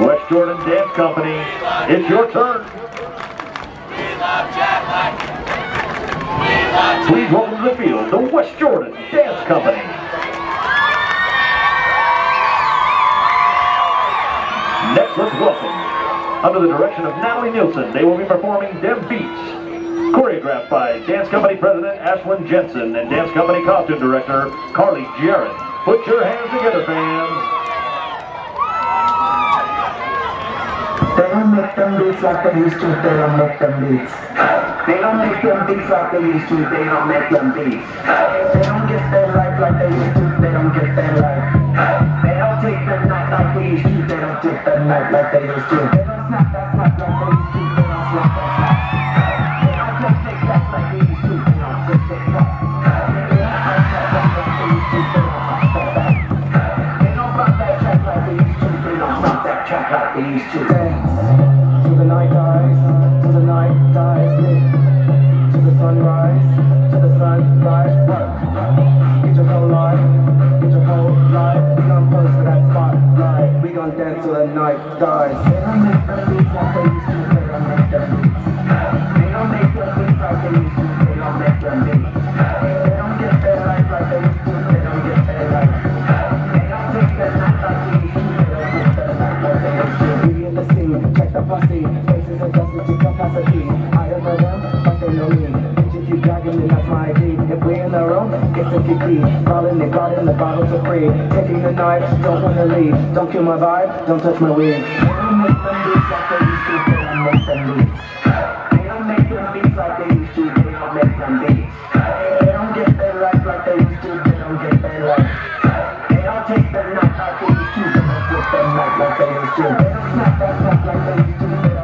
West Jordan Dance Company, it's your turn. Please welcome to the field the West Jordan Dance Company. Next, let's welcome, under the direction of Natalie Nielsen, they will be performing Dem Beats, choreographed by Dance Company President Ashlyn Jensen and Dance Company Costume Director Carli Jarrett. Put your hands together, fans. Them beats like they used to, they don't make them beats. They don't make them beats like they used to, they don't make them beats. They don't get their life like they used to, they don't get their life. They don't take the night like they used to, they don't take the night like they used to. They don't snap that snap like they used to, they don't snap that snap. Like they used to, they don't take that. They like they used to, they don't fight that back. Like they used to. Gon' dance till the night dies. They don't make them beats like they used to, they don't make them beats. They don't make them beats like they used to, they don't make them beats. They don't get their life like they used to, they don't get their life. They don't take their night like they used to, they don't take their night like they used to. We in the scene, check the posse. A kiki. Calling the garden, the bottles are free. Taking the night, don't wanna leave. Don't kill my vibe, don't touch my weed. They don't make them beats like they used to, they don't make them beats. They don't get their life like they used to, they don't get their life. They don't take their night like they used to, they don't take their night like they used to. They don't snap that snap like they used to,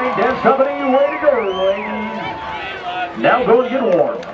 Dance Company, way to go, ladies. Now go and get warm.